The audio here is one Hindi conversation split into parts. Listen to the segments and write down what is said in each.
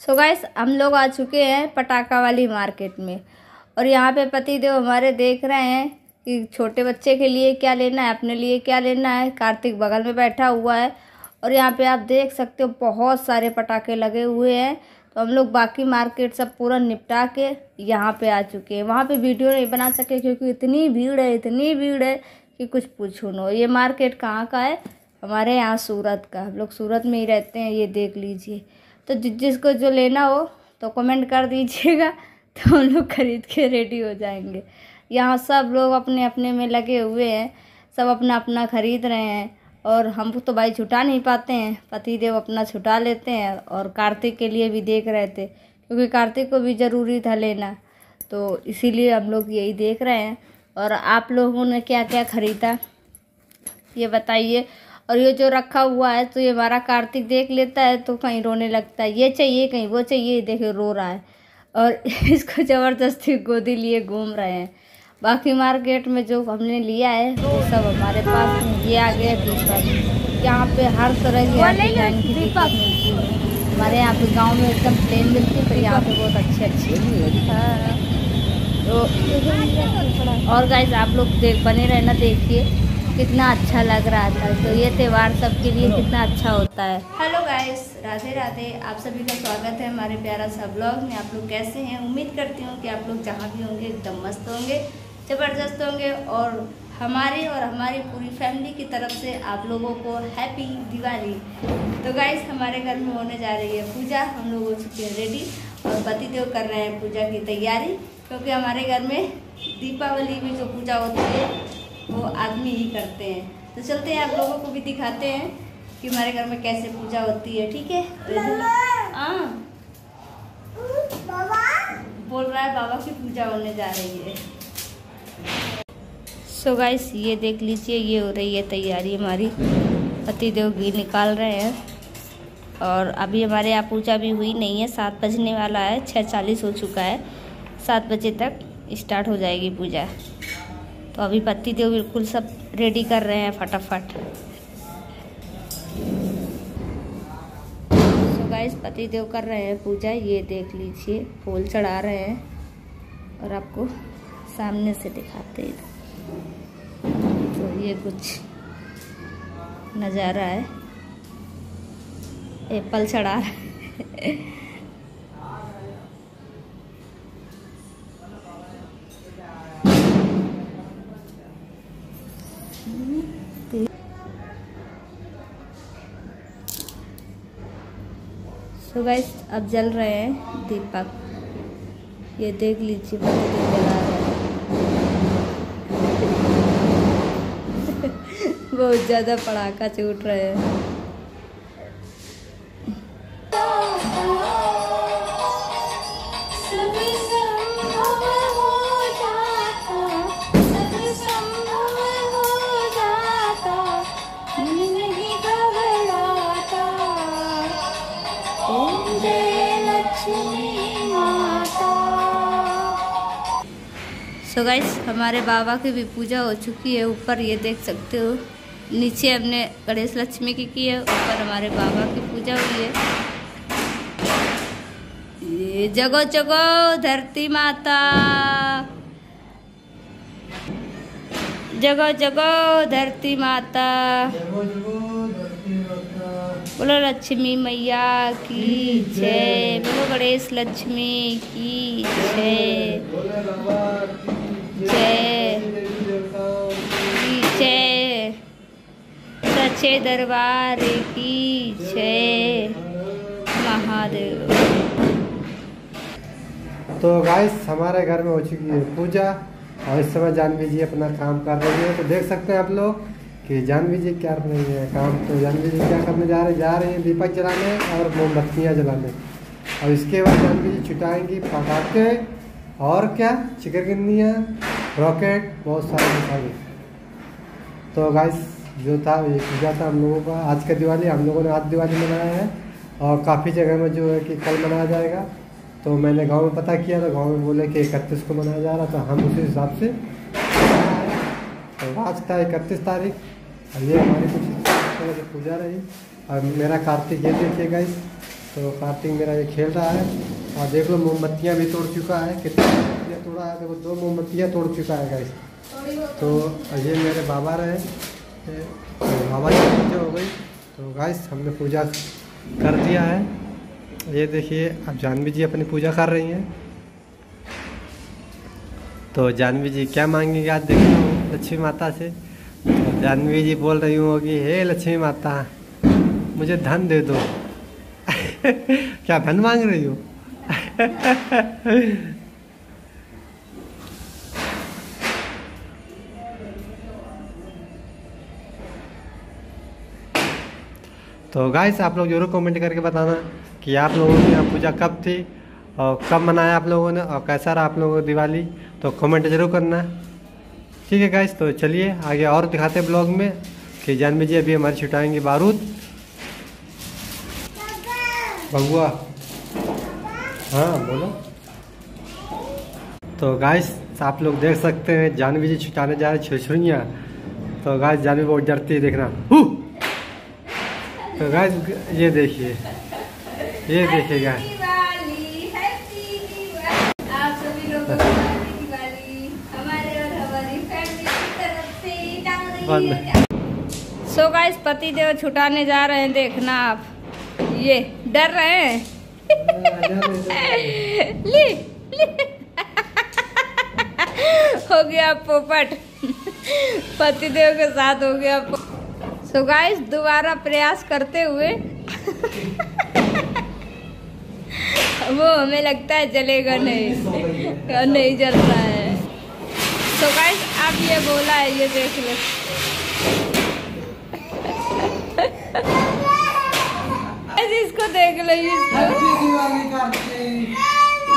सो so गाइस हम लोग आ चुके हैं पटाखा वाली मार्केट में। और यहाँ पे पति देव हमारे देख रहे हैं कि छोटे बच्चे के लिए क्या लेना है, अपने लिए क्या लेना है। कार्तिक बगल में बैठा हुआ है। और यहाँ पे आप देख सकते हो बहुत सारे पटाखे लगे हुए हैं। तो हम लोग बाकी मार्केट सब पूरा निपटा के यहाँ पे आ चुके हैं। वहाँ पे वीडियो नहीं बना सके क्योंकि इतनी भीड़ है, इतनी भीड़ है कि कुछ पूछो नो। ये मार्केट कहाँ का है? हमारे यहाँ सूरत का। हम लोग सूरत में ही रहते हैं, ये देख लीजिए। तो जिसको जो लेना हो तो कमेंट कर दीजिएगा तो हम लोग खरीद के रेडी हो जाएँगे। यहाँ सब लोग अपने अपने में लगे हुए हैं, सब अपना अपना ख़रीद रहे हैं, और हम तो भाई छुटा नहीं पाते हैं। पति देव अपना छुटा लेते हैं, और कार्तिक के लिए भी देख रहे थे, क्योंकि कार्तिक को भी ज़रूरी था लेना। तो इसीलिए हम लोग यही देख रहे हैं। और आप लोगों ने क्या क्या ख़रीदा, ये बताइए। और ये जो रखा हुआ है तो ये हमारा कार्तिक देख लेता है तो कहीं रोने लगता है। ये चाहिए कहीं वो चाहिए देखे रो रहा है। और इसको ज़बरदस्ती गोदी लिए घूम रहे हैं। बाकी मार्केट में जो हमने लिया है वो सब हमारे पास ये आ गया दीपक। यहाँ पे हर तरह की हमारे यहाँ पे गाँव में एकदम प्लेन मिलती है पर यहाँ पे बहुत अच्छी अच्छी हाँ। तो और गाइज़ आप लोग देख बने रहना देखिए। कितना अच्छा लग रहा था। तो ये त्यौहार सबके लिए कितना अच्छा होता है। हेलो गाइस राधे राधे आप सभी का स्वागत है हमारे प्यारा सा ब्लॉग में। आप लोग कैसे हैं? उम्मीद करती हूँ कि आप लोग जहाँ भी होंगे एकदम मस्त होंगे ज़बरदस्त होंगे। और हमारे और हमारी पूरी फैमिली की तरफ़ से आप लोगों को हैप्पी दिवाली। तो गाइस हमारे घर में होने जा रही है पूजा। हम लोग हो चुके हैं रेडी और पति देव कर रहे हैं पूजा की तैयारी क्योंकि हमारे घर में दीपावली में जो पूजा होती है वो आदमी ही करते हैं। तो चलते हैं आप लोगों को भी दिखाते हैं कि हमारे घर में कैसे पूजा होती है ठीक है? हाँ। बोल रहा है बाबा की पूजा होने जा रही है। सो so गाइस ये देख लीजिए ये हो रही है तैयारी हमारी। पति देव घी निकाल रहे हैं। और अभी हमारे यहाँ पूजा भी हुई नहीं है। सात बजने वाला है छः चालीस हो चुका है। सात बजे तक स्टार्ट हो जाएगी पूजा। तो अभी पत्ती देव बिल्कुल सब रेडी कर रहे हैं फटाफट। तो गाइस पति देव कर रहे हैं पूजा, ये देख लीजिए, फूल चढ़ा रहे हैं। और आपको सामने से दिखाते हैं। तो ये कुछ नज़ारा है। एप्पल चढ़ा रहे तो गाइस अब जल रहे हैं दीपक। ये देख लीजिए, बहुत जला रहे हैं। बहुत ज़्यादा पड़ाका चूट रहे हैं। So गाइस हमारे बाबा की भी पूजा हो चुकी है। ऊपर ये देख सकते हो, नीचे हमने गणेश लक्ष्मी की की है, ऊपर हमारे बाबा की पूजा हुई है। ये जगो जगो धरती माता। जगो जगो धरती माता। बोलो, लक्ष्मी मैया की जय। बोलो, गणेश लक्ष्मी की जय। जय। जय। सच्चे दरबार की जय। महादेव। तो गाइस, हमारे घर में हो चुकी है पूजा। और इस समय जानवी जी अपना काम कर रही है तो देख सकते हैं आप लोग। कि जानवी जी क्या रही है काम तो जानवी जी क्या करने जा रहे हैं, जा रहे हैं दीपक जलाने और मोमबत्तियाँ जलाने। और इसके बाद जानवी जी छुटाएँगी पटाखे और क्या, चिकरगिन्नियाँ, रॉकेट, बहुत सारे मिसाइल तो गाइस जो था, ये पूजा था हम लोगों का। आज का दिवाली, हम लोगों ने आज दिवाली मनाया है और काफ़ी जगह में जो है कि कल मनाया जाएगा। तो मैंने गाँव में पता किया तो गाँव में बोले कि इकतीस को मनाया जा रहा था, हम उसी हिसाब से। तो आज था इकतीस तारीख। ये हमारी कुछ पूजा रही। और मेरा कार्तिक ये देखिए गाइस तो कार्तिक मेरा ये खेल रहा है। और देख लो मोमबत्तियाँ भी तोड़ चुका है। कितनी मोमबत्तियाँ तोड़ा है। देखो, दो मोमबत्तियाँ तोड़ चुका है गाइस तो ये मेरे बाबा रहे। तो बाबा की पूजा हो गई। तो गाइस हमने पूजा कर दिया है। ये देखिए, अब जानवी जी अपनी पूजा कर रही हैं। तो जानवी जी, क्या मांगेंगे? आज देख रहा हूँ लक्ष्मी माता से। जानवी जी बोल रही हूँ कि, हे लक्ष्मी माता, मुझे धन दे दो। क्या धन मांग रही हो? तो गाइस आप लोग ज़रूर कमेंट करके बताना कि आप लोगों की पूजा कब थी और कब मनाया आप लोगों ने और कैसा रहा आप लोगों को दिवाली। तो कमेंट ज़रूर करना। ठीक है गाइस तो चलिए आगे और दिखाते हैं ब्लॉग में कि जानवी जी अभी हमारी छुटाएँगे बारूद। बबुआ हाँ बोलो। तो गाइस आप लोग देख सकते हैं, जानवी जी छुटाने जा रहे छुछुरियाँ तो गाइस जानवी बहुत डरती है देखना! तो गाइस ये देखिए। ये देखिए गाइस दिवाली हैप्पी दिवाली आप सभी लोगों को हैप्पी दिवाली हमारे और हमारी फैमिली की तरफ़ से रही है सो गाइस पति देव छुटाने जा रहे हैं, देखना आप। ये, डर रहे हैं? ली ली। हो गया पोपट। पतिदेव के साथ हो गया सो गाइस दोबारा प्रयास करते हुए वो हमें लगता है जलेगा नहीं। नहीं जल रहा है। तो गाइस अब ये बोला है ये देख लो। इसको देख लो इसको।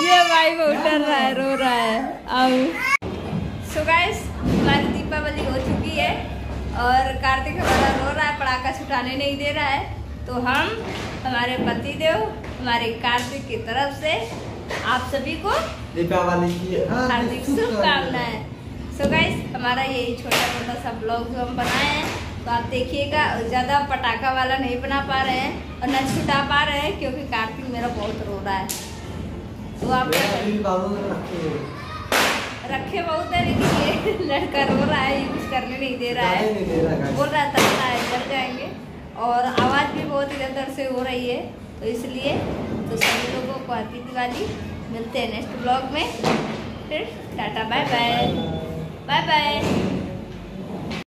ये भाई वो डर रहा है रो रहा है। अब। सो गाइस हमारी दीपावली हो चुकी है और कार्तिक हमारा रो रहा है पड़ाका छुटाने नहीं दे रहा है। तो हम हमारे पति देव हमारे कार्तिक की तरफ़ से आप सभी को दीपावली की हार्दिक शुभकामनाएँ। सो so गाइस हमारा यही छोटा मोटा सा ब्लॉग जो हम बनाए हैं तो आप देखिएगा ज़्यादा पटाखा वाला नहीं बना पा रहे हैं और न छुटा पा रहे हैं क्योंकि कार्तिक मेरा बहुत रो रहा है। तो आप रखे बहुत है लेकिन ये लड़का रो रहा है यूज़ करने नहीं दे रहा है। बोल रहा था डर जाएँगे। और आवाज़ भी बहुत इधर उधर से हो रही है तो इसलिए तो सभी लोगों को हैप्पी दिवाली। मिलते हैं नेक्स्ट ब्लॉग में। फिर tata bye bye bye bye